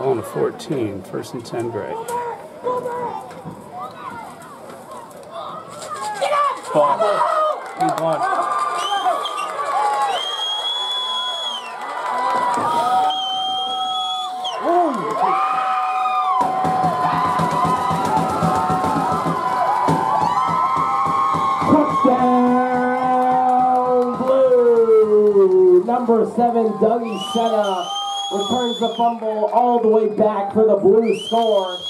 Ball a 14, first and 10 gray. Ball. Touchdown Blue! Number seven, Dougie Sena returns the fumble all the way back for the Blue score.